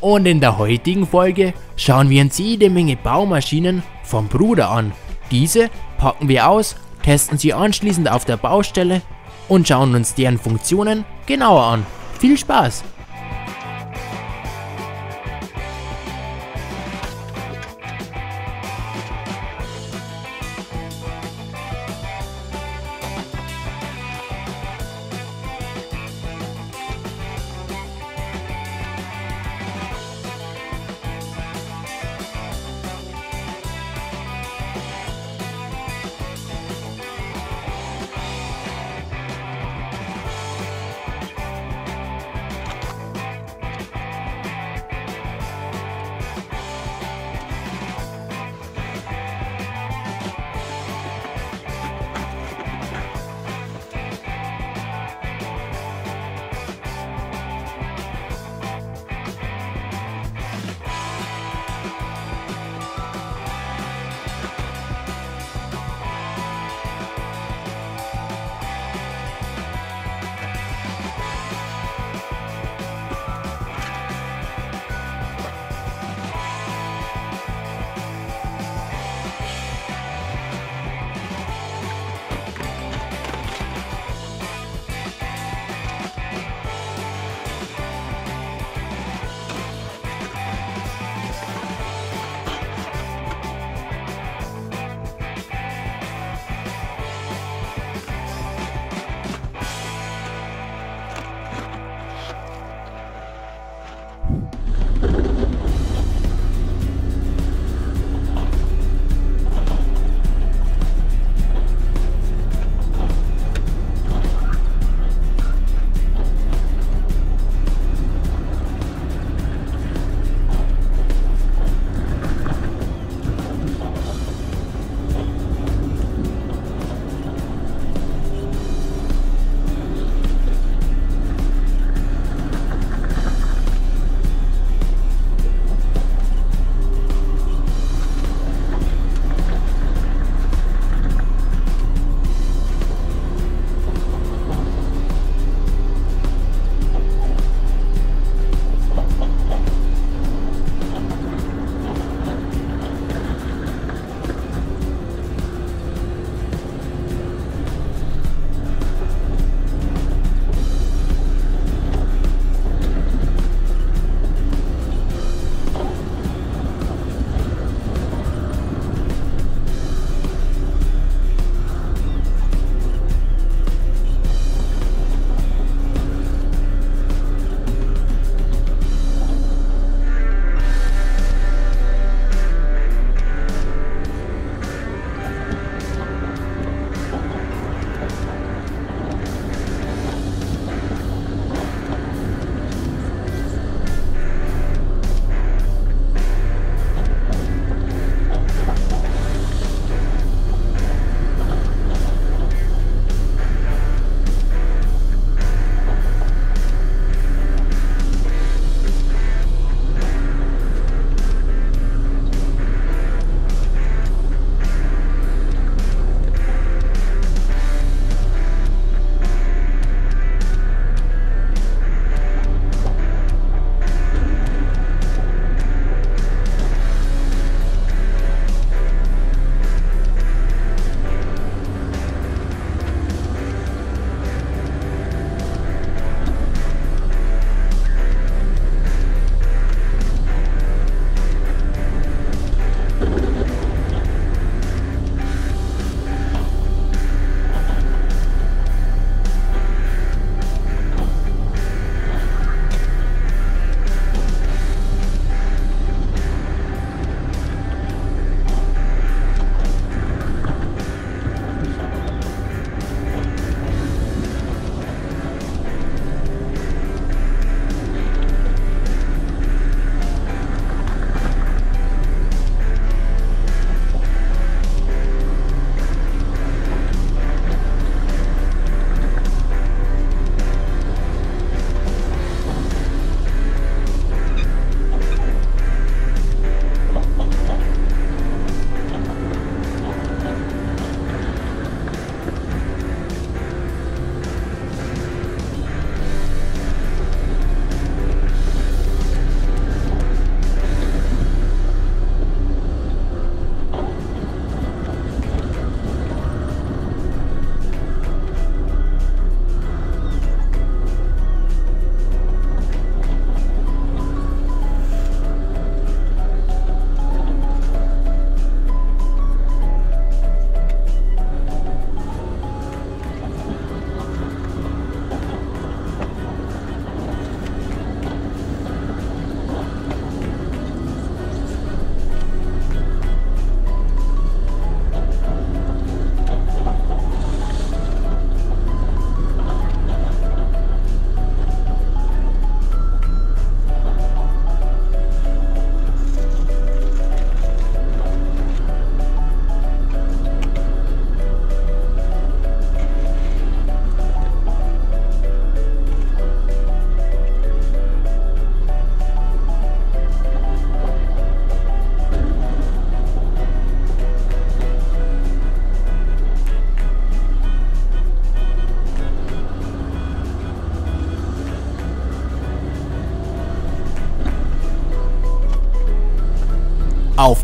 Und in der heutigen Folge schauen wir uns jede Menge Baumaschinen vom Bruder an. Diese packen wir aus, testen sie anschließend auf der Baustelle und schauen uns deren Funktionen genauer an. Viel Spaß!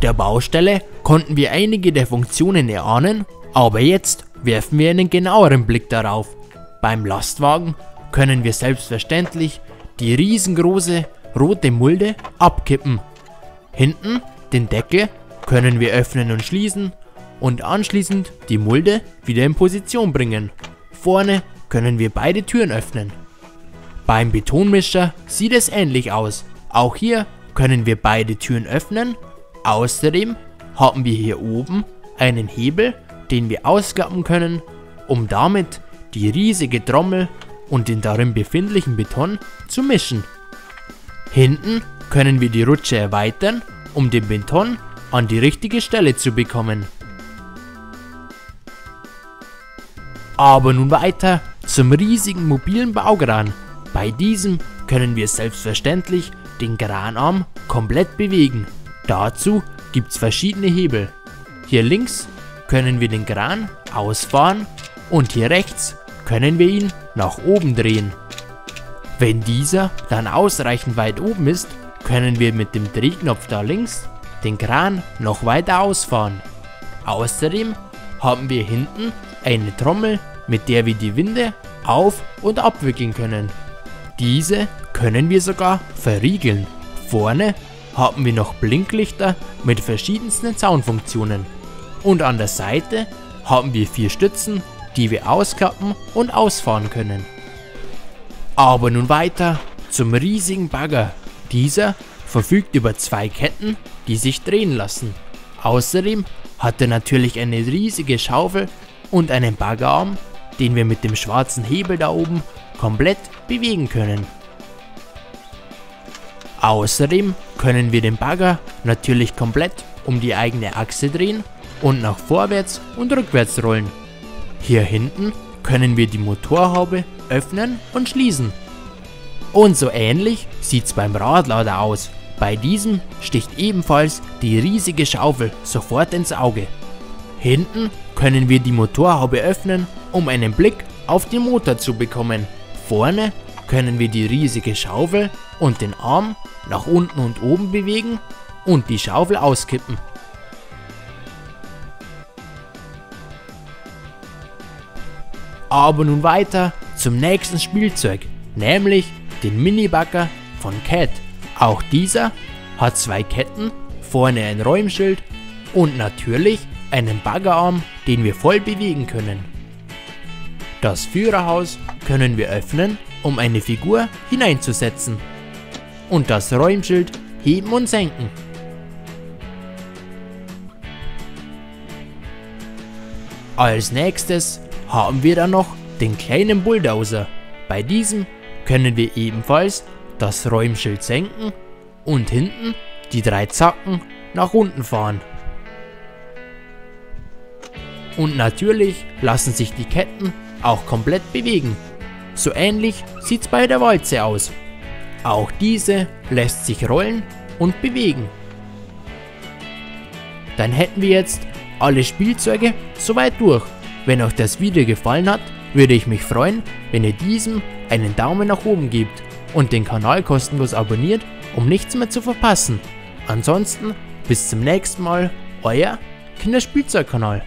Der Baustelle konnten wir einige der Funktionen erahnen, aber jetzt werfen wir einen genaueren Blick darauf. Beim Lastwagen können wir selbstverständlich die riesengroße rote Mulde abkippen. Hinten den Deckel können wir öffnen und schließen und anschließend die Mulde wieder in Position bringen. Vorne können wir beide Türen öffnen. Beim Betonmischer sieht es ähnlich aus. Auch hier können wir beide Türen öffnen. Außerdem haben wir hier oben einen Hebel, den wir ausklappen können, um damit die riesige Trommel und den darin befindlichen Beton zu mischen. Hinten können wir die Rutsche erweitern, um den Beton an die richtige Stelle zu bekommen. Aber nun weiter zum riesigen mobilen Baukran. Bei diesem können wir selbstverständlich den Kranarm komplett bewegen. Dazu gibt es verschiedene Hebel. Hier links können wir den Kran ausfahren und hier rechts können wir ihn nach oben drehen. Wenn dieser dann ausreichend weit oben ist, können wir mit dem Drehknopf da links den Kran noch weiter ausfahren. Außerdem haben wir hinten eine Trommel, mit der wir die Winde auf- und abwickeln können. Diese können wir sogar verriegeln. Vorne haben wir noch Blinklichter mit verschiedensten Soundfunktionen. Und an der Seite haben wir vier Stützen, die wir ausklappen und ausfahren können. Aber nun weiter zum riesigen Bagger. Dieser verfügt über zwei Ketten, die sich drehen lassen. Außerdem hat er natürlich eine riesige Schaufel und einen Baggerarm, den wir mit dem schwarzen Hebel da oben komplett bewegen können. Außerdem können wir den Bagger natürlich komplett um die eigene Achse drehen und nach vorwärts und rückwärts rollen. Hier hinten können wir die Motorhaube öffnen und schließen. Und so ähnlich sieht's beim Radlader aus. Bei diesem sticht ebenfalls die riesige Schaufel sofort ins Auge. Hinten können wir die Motorhaube öffnen, um einen Blick auf den Motor zu bekommen. Vorne können wir die riesige Schaufel und den Arm nach unten und oben bewegen und die Schaufel auskippen. Aber nun weiter zum nächsten Spielzeug, nämlich den Mini-Bagger von Cat. Auch dieser hat zwei Ketten, vorne ein Räumschild und natürlich einen Baggerarm, den wir voll bewegen können. Das Führerhaus können wir öffnen, um eine Figur hineinzusetzen. Und das Räumschild heben und senken. Als nächstes haben wir dann noch den kleinen Bulldozer. Bei diesem können wir ebenfalls das Räumschild senken und hinten die drei Zacken nach unten fahren. Und natürlich lassen sich die Ketten auch komplett bewegen. So ähnlich sieht's bei der Walze aus. Auch diese lässt sich rollen und bewegen. Dann hätten wir jetzt alle Spielzeuge soweit durch. Wenn euch das Video gefallen hat, würde ich mich freuen, wenn ihr diesem einen Daumen nach oben gebt und den Kanal kostenlos abonniert, um nichts mehr zu verpassen. Ansonsten bis zum nächsten Mal, euer Kinderspielzeugkanal.